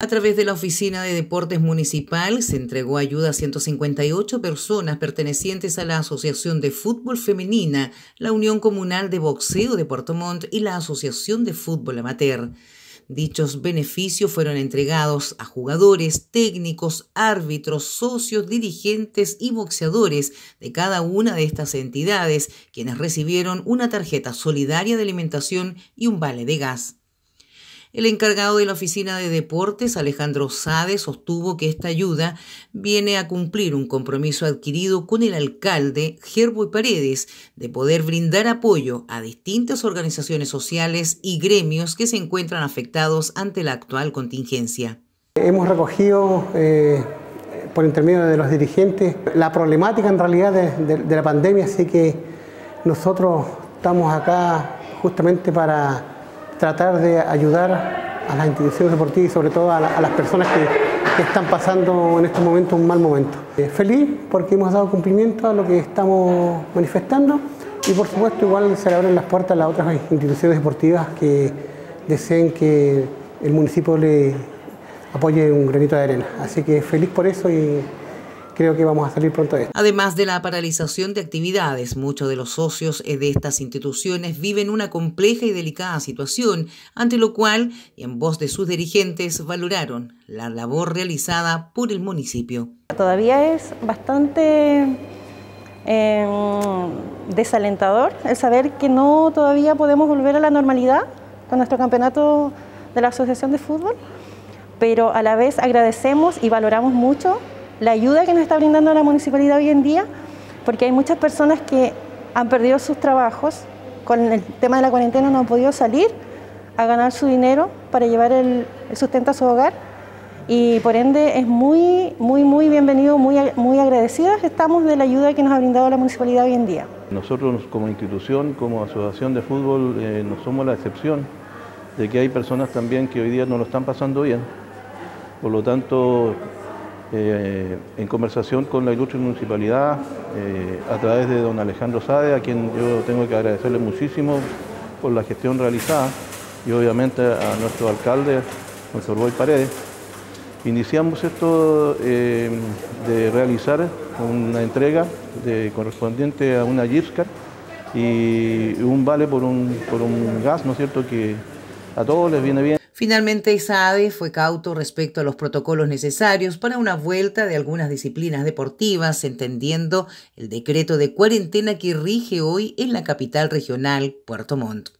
A través de la Oficina de Deportes Municipal se entregó ayuda a 158 personas pertenecientes a la Asociación de Fútbol Femenina, la Unión Comunal de Boxeo de Puerto Montt y la Asociación de Fútbol Amateur. Dichos beneficios fueron entregados a jugadores, técnicos, árbitros, socios, dirigentes y boxeadores de cada una de estas entidades, quienes recibieron una tarjeta solidaria de alimentación y un vale de gas. El encargado de la Oficina de Deportes, Alejandro Sade, sostuvo que esta ayuda viene a cumplir un compromiso adquirido con el alcalde Gerbo Paredes de poder brindar apoyo a distintas organizaciones sociales y gremios que se encuentran afectados ante la actual contingencia. Hemos recogido eh, por intermedio de los dirigentes la problemática en realidad de, de la pandemia, así que nosotros estamos acá justamente para tratar de ayudar a las instituciones deportivas y sobre todo a, las personas que, están pasando en este momento un mal momento. Eh, feliz porque hemos dado cumplimiento a lo que estamos manifestando y por supuesto igual se le abren las puertas a las otras instituciones deportivas que deseen que el municipio le apoye un granito de arena. Así que feliz por eso y creo que vamos a salir pronto de esto. Además de la paralización de actividades, muchos de los socios de estas instituciones viven una compleja y delicada situación, ante lo cual, y en voz de sus dirigentes, valoraron la labor realizada por el municipio. Todavía es bastante em, desalentador el saber que no todavía podemos volver a la normalidad con nuestro campeonato de la Asociación de Fútbol, pero a la vez agradecemos y valoramos mucho la ayuda que nos está brindando la municipalidad hoy en día, porque hay muchas personas que han perdido sus trabajos, con el tema de la cuarentena no han podido salir a ganar su dinero para llevar el, sustento a su hogar y por ende es muy, muy, muy bienvenido, muy, muy agradecidas estamos de la ayuda que nos ha brindado la municipalidad hoy en día. Nosotros como institución, como asociación de fútbol, eh, no somos la excepción de que hay personas también que hoy día no lo están pasando bien. Por lo tanto, eh, en conversación con la ilustre municipalidad, eh, a través de don Alejandro Sade, a quien yo tengo que agradecerle muchísimo por la gestión realizada, y obviamente a nuestro alcalde, nuestro Boy Paredes, iniciamos esto eh, de realizar una entrega correspondiente a una GIRSCAR y un vale por un gas, ¿no es cierto?, que a todos les viene bien. Finalmente, ISADE fue cauto respecto a los protocolos necesarios para una vuelta de algunas disciplinas deportivas, entendiendo el decreto de cuarentena que rige hoy en la capital regional, Puerto Montt.